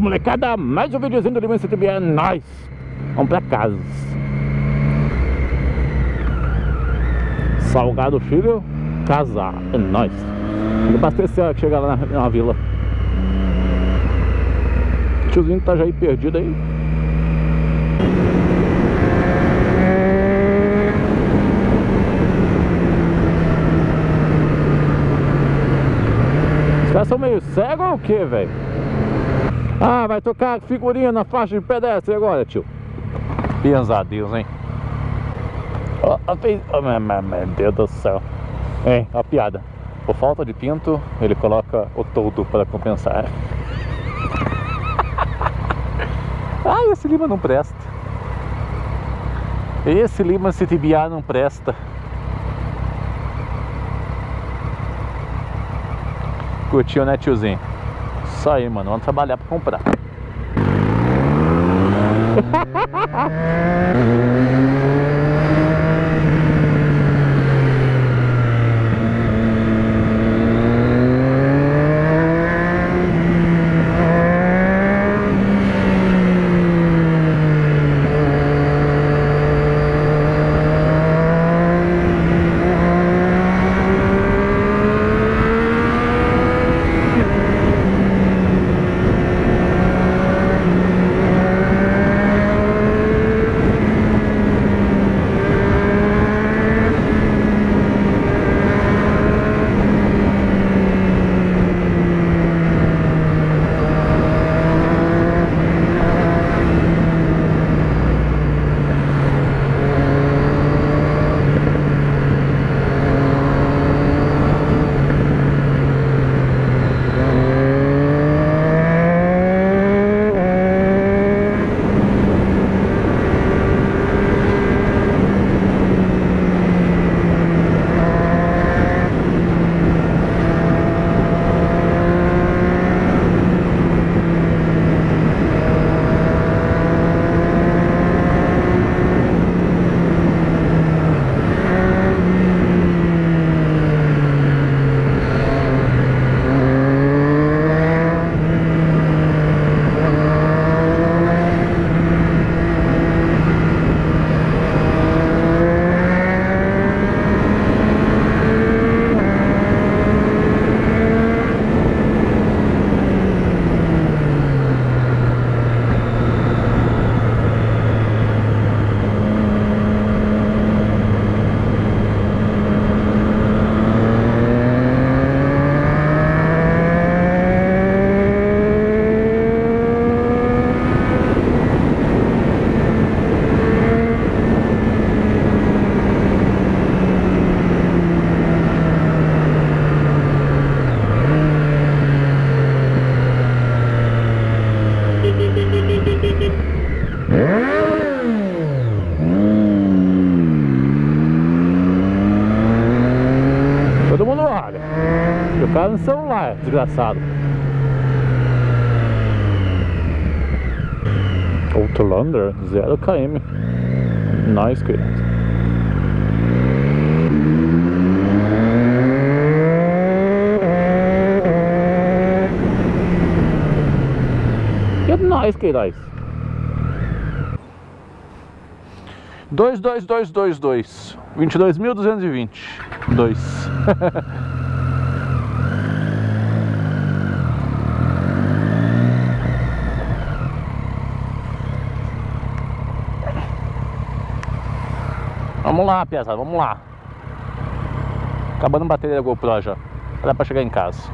molecada, mais um videozinho do Lima CTB é nóis! Vamos pra casa. Salgado filho, casar, é nóis. Vou abastecer que chegar lá na, na vila. O tiozinho tá já aí perdido aí. Os caras são meio cegos ou o que, velho? Ah, vai tocar figurinha na faixa de pedestre agora, tio. Deus, hein? Oh, fez... oh, meu, Deus do céu. Hein, a piada. Por falta de pinto, ele coloca o todo para compensar. ah, esse Lima não presta. Esse Lima CTBA não presta. Curtiu, né, tiozinho? Só aí, mano. Vamos trabalhar pra comprar. Tá no celular, desgraçado. Outlander, 0 km. Nice, que Nós, duzentos e vinte, dois. Vamos lá, pesada, vamos lá. Acabando a bateria da GoPro já. Dá pra chegar em casa.